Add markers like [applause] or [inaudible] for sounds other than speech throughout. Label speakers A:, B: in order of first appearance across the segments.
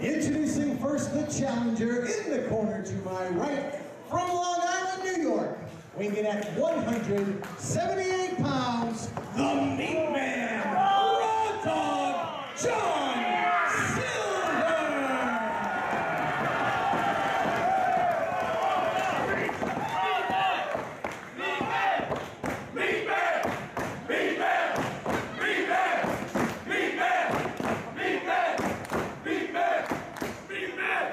A: Introducing first the challenger in the corner to my right, from Long Island, New York, weighing at 178 pounds, the Meat Man, Raw Dog, John Silver!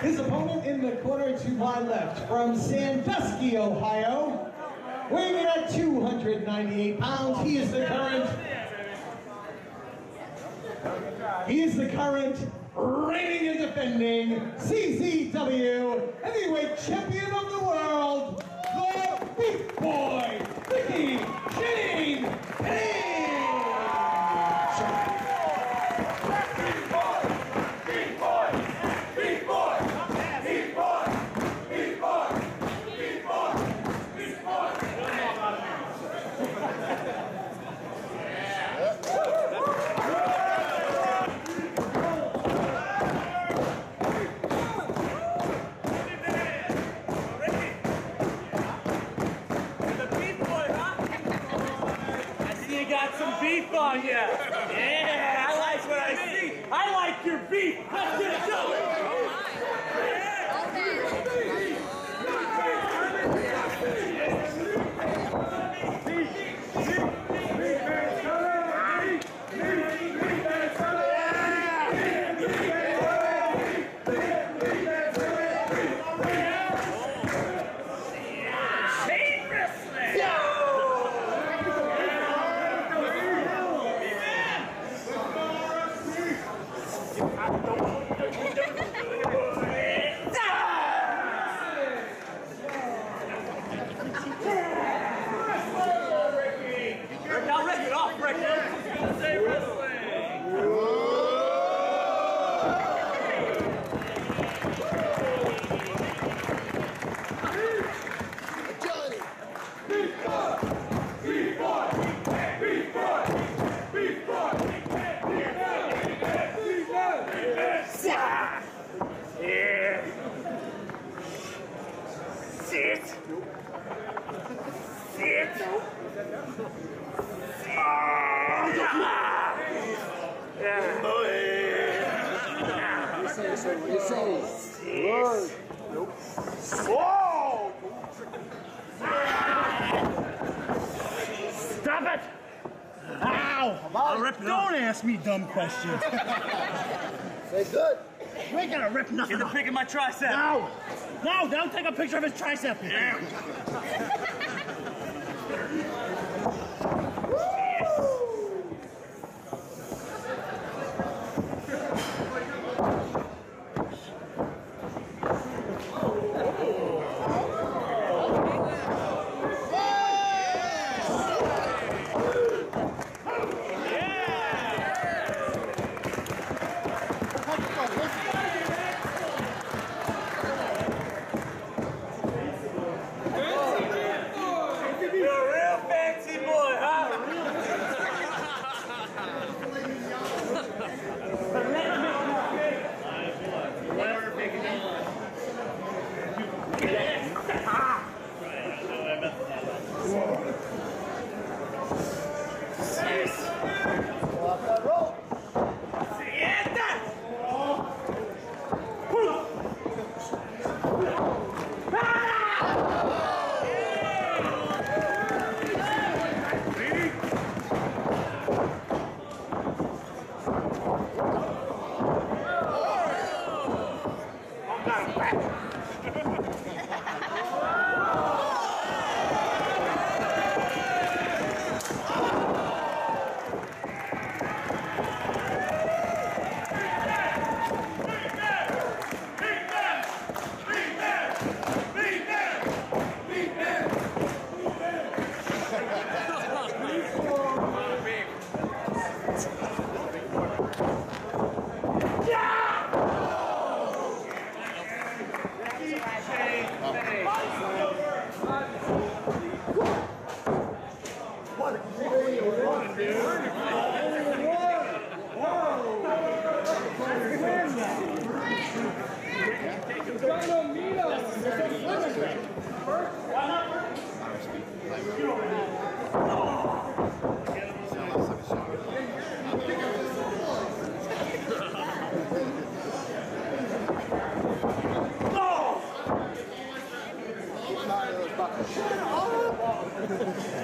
A: His opponent in the corner to my left, from Sandusky, Ohio, weighing in at 298 pounds, he is the current. He is the current reigning and defending CZW heavyweight champion of the world, the Beef Boy, Rickey Shane Page.
B: I see you got some beef on you. Yeah, I like what I see. I like your beef. Let's get it going. Chain wrestling. Rick, I'll rip it off, Rick. Gonna say wrestling. Sit. Sit.
C: You say, so you say? Word.
B: Stop it! Ow! I'll rip it Don't ask me dumb questions. [laughs]
C: Say good.
B: You ain't gonna rip nothing. Get the pic of my tricep. No! No, don't take a picture of his tricep. Yeah.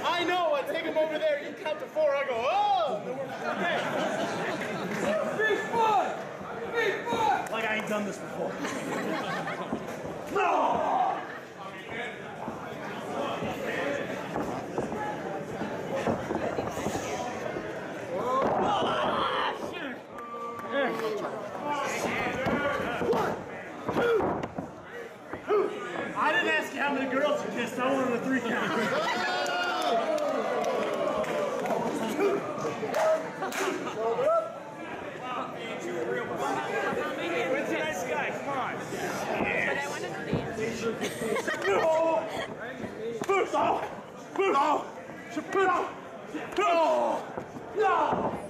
D: I know. I take him over there. You count to four. I go, oh.
B: Like I ain't done this before. I how many girls you kissed. I wanted a three count. When's the nice guy? Come on.
E: But.
B: No! No! No! No! No!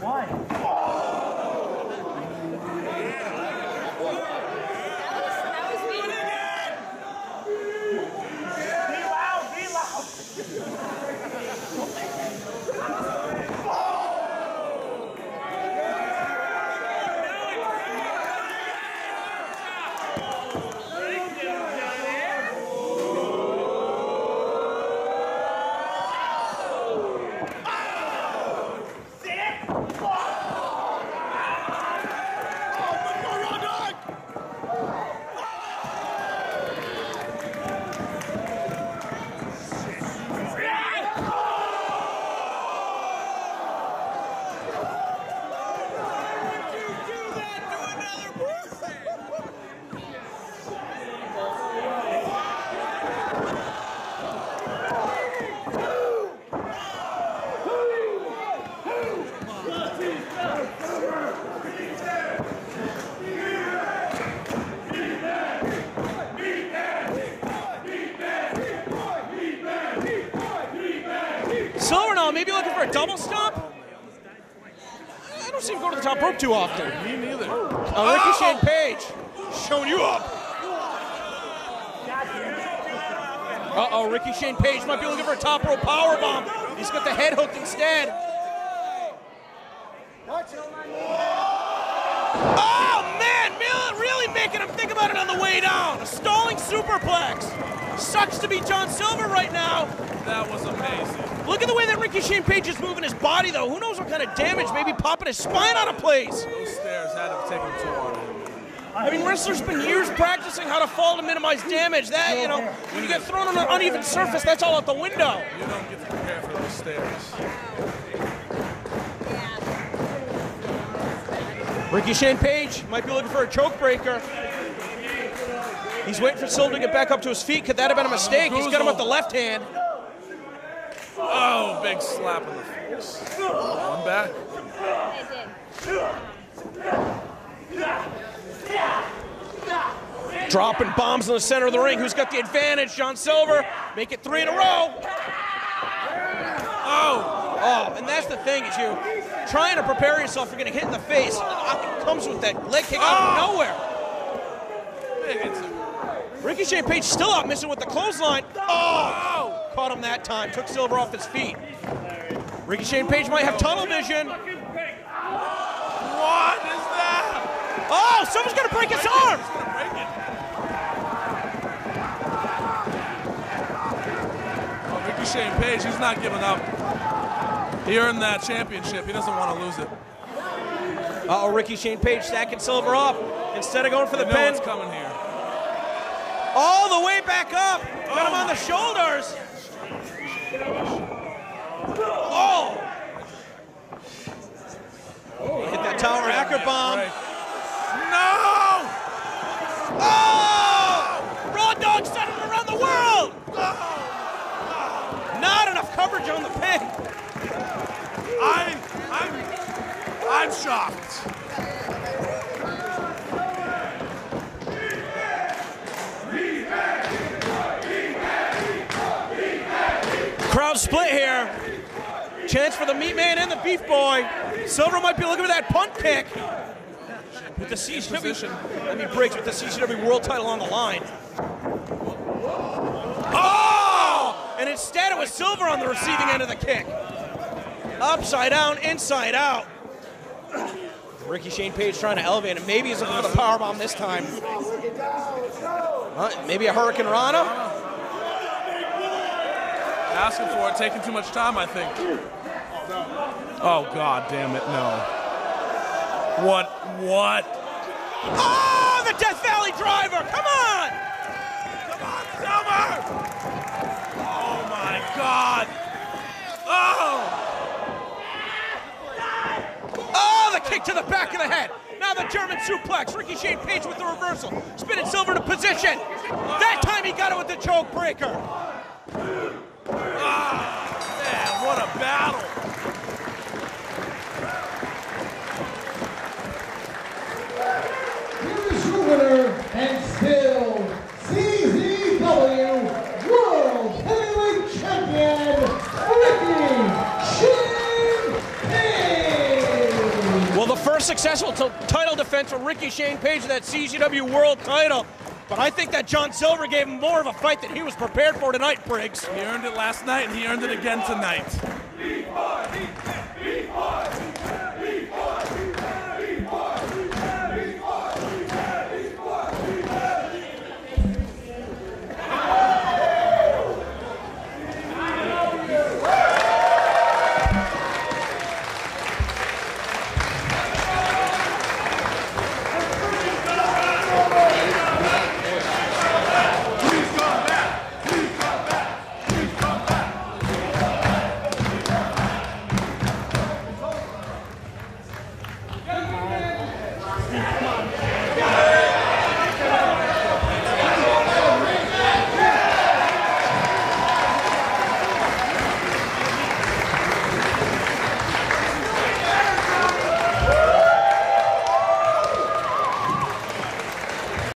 B: Why?
E: That was me.
B: Be loud! Be loud!
F: Silver now, maybe looking for a double stomp? I don't see him go top rope too often.
G: Me neither.
F: Uh, Rickey Shane Page showing you up. Uh-oh, Rickey Shane Page might be looking for a top rope power bomb. He's got the head hooked instead. Oh man, really making him think about it on the way down. A stalling superplex. Sucks to be John Silver right now.
G: That was amazing.
F: Look at the way that Rickey Shane Page is moving his body, though. Who knows what kind of damage? Maybe popping his spine out of place.
G: Those stairs had him too hard.
F: I mean, wrestlers spend years practicing how to fall to minimize damage. That, you know, when you get thrown on an uneven surface, that's all out the window.
G: You don't get to prepare for those stairs.
F: Rickey Shane Page might be looking for a choke breaker. He's waiting for Silver to get back up to his feet. Could that have been a mistake? He's got him with the left hand.
G: Oh, big slap in the face. One back.
F: Dropping bombs in the center of the ring. Who's got the advantage? John Silver. Make it three in a row.
G: Oh,
F: Oh, and that's the thing is you trying to prepare yourself for getting hit in the face. It comes with that leg kick out of oh. nowhere.
G: Big hits.
F: Rickey Shane Page still out missing with the clothesline. Oh, caught him that time. Took Silver off his feet. Rickey Shane Page might have tunnel vision.
G: What is that?
F: Oh, someone's gonna break his arm.
G: Oh, Rickey Shane Page, he's not giving up. He earned that championship. He doesn't want to lose it.
F: Uh oh, Rickey Shane Page stacking Silver up instead of going for the pin.
G: what's coming here.
F: All the way back up. Got him on the shoulders. Oh! Hit that tower hacker bomb.
G: No!
F: Oh! Raw Dog sent him around the world. Oh! Not enough coverage on the pin.
G: I, I'm, I'm shocked.
F: Round split here. Chance for the meat man and the beef boy. Silver might be looking for that punt kick. With the
G: CZW.
F: I mean, breaks with the CZW world title on the line. Oh! And instead, it was Silver on the receiving end of the kick. Upside down, inside out. Rickey Shane Page trying to elevate him. Maybe he's looking for the power bomb this time. Uh, maybe a Hurricane Rana.
G: Asking for it, taking too much time, I think. Oh, god damn it, no. What? What?
F: Oh, the Death Valley driver! Come on!
G: Come on, Silver! Oh my god! Oh!
F: Oh, the kick to the back of the head. Now the German suplex. Rickey Shane Page with the reversal. Spinning Silver to position. That time he got it with the choke breaker.
G: Man, what a battle!
A: Here's your winner and still CZW World Heavyweight Champion, Rickey Shane Page.
F: Well, the first successful title defense for Rickey Shane Page of that CZW World title. But I think that John Silver gave him more of a fight than he was prepared for tonight, Briggs.
G: He earned it last night and he earned it again tonight.